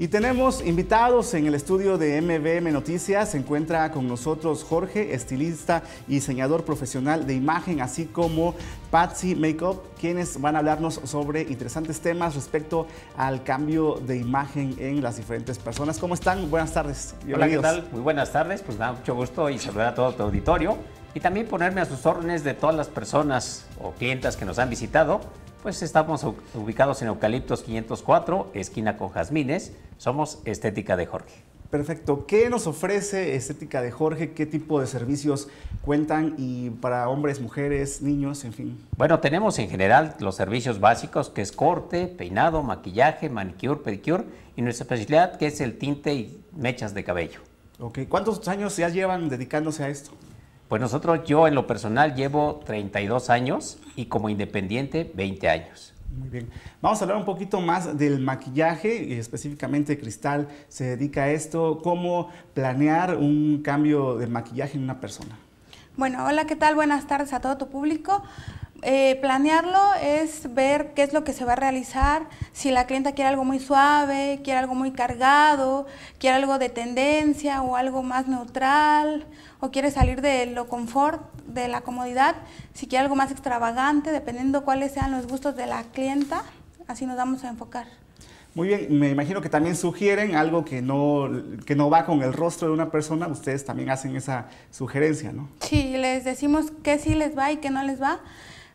Y tenemos invitados en el estudio de MBM Noticias. Se encuentra con nosotros Jorge, estilista y diseñador profesional de imagen, así como Patsy Makeup, quienes van a hablarnos sobre interesantes temas respecto al cambio de imagen en las diferentes personas. ¿Cómo están? Buenas tardes. Hola, ¿qué tal? Muy buenas tardes. Pues da mucho gusto y saludar a todo tu auditorio. Y también ponerme a sus órdenes de todas las personas o clientas que nos han visitado pues estamos ubicados en Eucaliptos 504, esquina con Jazmines. Somos Estética de Jorge. Perfecto. ¿Qué nos ofrece Estética de Jorge? ¿Qué tipo de servicios cuentan y para hombres, mujeres, niños, en fin? Bueno, tenemos en general los servicios básicos que es corte, peinado, maquillaje, manicure, pedicure y nuestra especialidad que es el tinte y mechas de cabello. Ok. ¿Cuántos años ya llevan dedicándose a esto? Pues nosotros, yo en lo personal llevo 32 años y como independiente 20 años. Muy bien. Vamos a hablar un poquito más del maquillaje y específicamente Cristal se dedica a esto. ¿Cómo planear un cambio de maquillaje en una persona? Bueno, hola, ¿qué tal? Buenas tardes a todo tu público. Eh, planearlo es ver qué es lo que se va a realizar, si la clienta quiere algo muy suave, quiere algo muy cargado, quiere algo de tendencia o algo más neutral, o quiere salir de lo confort, de la comodidad, si quiere algo más extravagante, dependiendo cuáles sean los gustos de la clienta, así nos vamos a enfocar. Muy bien, me imagino que también sugieren algo que no, que no va con el rostro de una persona, ustedes también hacen esa sugerencia, ¿no? Sí, les decimos qué sí les va y qué no les va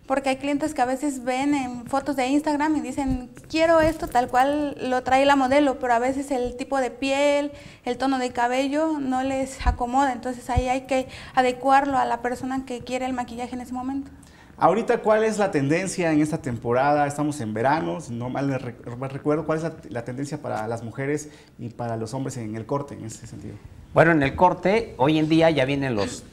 porque hay clientes que a veces ven en fotos de Instagram y dicen, quiero esto tal cual lo trae la modelo, pero a veces el tipo de piel, el tono de cabello no les acomoda, entonces ahí hay que adecuarlo a la persona que quiere el maquillaje en ese momento. Ahorita, ¿cuál es la tendencia en esta temporada? Estamos en verano, si no mal recuerdo, ¿cuál es la, la, tendencia para las mujeres y para los hombres en el corte en ese sentido? Bueno, en el corte, hoy en día ya vienen los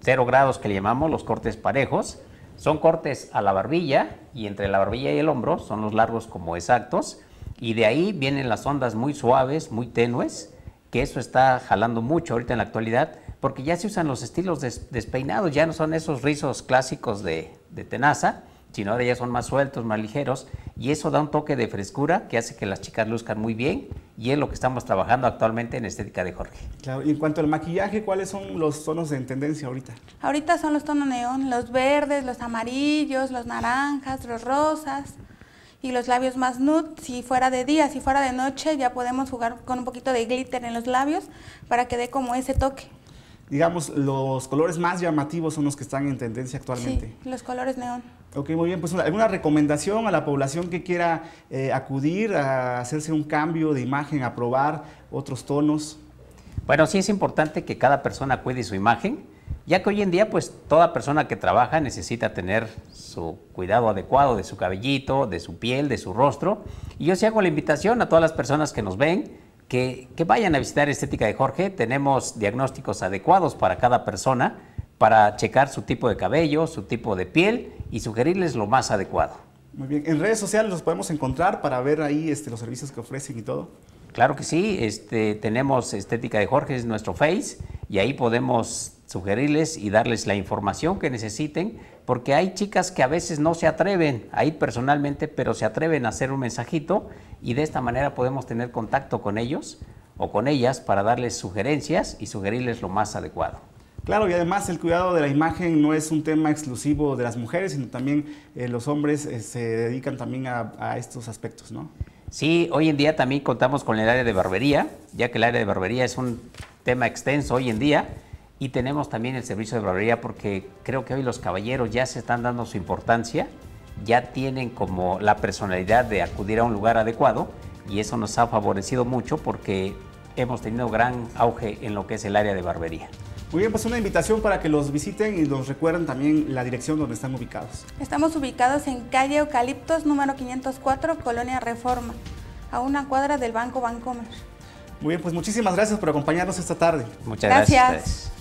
cero grados que le llamamos, los cortes parejos, son cortes a la barbilla y entre la barbilla y el hombro son los largos como exactos y de ahí vienen las ondas muy suaves, muy tenues, que eso está jalando mucho ahorita en la actualidad porque ya se usan los estilos despeinados, ya no son esos rizos clásicos de, de tenaza, sino ahora ya son más sueltos, más ligeros, y eso da un toque de frescura que hace que las chicas luzcan muy bien, y es lo que estamos trabajando actualmente en Estética de Jorge. Claro, y en cuanto al maquillaje, ¿cuáles son los tonos de tendencia ahorita? Ahorita son los tonos neón, los verdes, los amarillos, los naranjas, los rosas, y los labios más nude. Si fuera de día, si fuera de noche, ya podemos jugar con un poquito de glitter en los labios para que dé como ese toque digamos, los colores más llamativos son los que están en tendencia actualmente. Sí, los colores neón. Ok, muy bien. Pues alguna recomendación a la población que quiera eh, acudir a hacerse un cambio de imagen, a probar otros tonos. Bueno, sí es importante que cada persona cuide su imagen, ya que hoy en día pues toda persona que trabaja necesita tener su cuidado adecuado de su cabellito, de su piel, de su rostro. Y yo sí hago la invitación a todas las personas que nos ven que, que vayan a visitar Estética de Jorge. Tenemos diagnósticos adecuados para cada persona para checar su tipo de cabello, su tipo de piel y sugerirles lo más adecuado. Muy bien. ¿En redes sociales los podemos encontrar para ver ahí este, los servicios que ofrecen y todo? Claro que sí. Este, tenemos Estética de Jorge, es nuestro Face, y ahí podemos sugerirles y darles la información que necesiten, porque hay chicas que a veces no se atreven a ir personalmente, pero se atreven a hacer un mensajito y de esta manera podemos tener contacto con ellos o con ellas para darles sugerencias y sugerirles lo más adecuado. Claro, y además el cuidado de la imagen no es un tema exclusivo de las mujeres, sino también eh, los hombres eh, se dedican también a, estos aspectos, ¿no? Sí, hoy en día también contamos con el área de barbería, ya que el área de barbería es un tema extenso hoy en día, y tenemos también el servicio de barbería porque creo que hoy los caballeros ya se están dando su importancia, ya tienen como la personalidad de acudir a un lugar adecuado, y eso nos ha favorecido mucho porque hemos tenido gran auge en lo que es el área de barbería. Muy bien, pues una invitación para que los visiten y los recuerden también la dirección donde están ubicados. Estamos ubicados en calle Eucaliptos, número 504, Colonia Reforma, a una cuadra del Banco Bancomer. Muy bien, pues muchísimas gracias por acompañarnos esta tarde. Muchas gracias.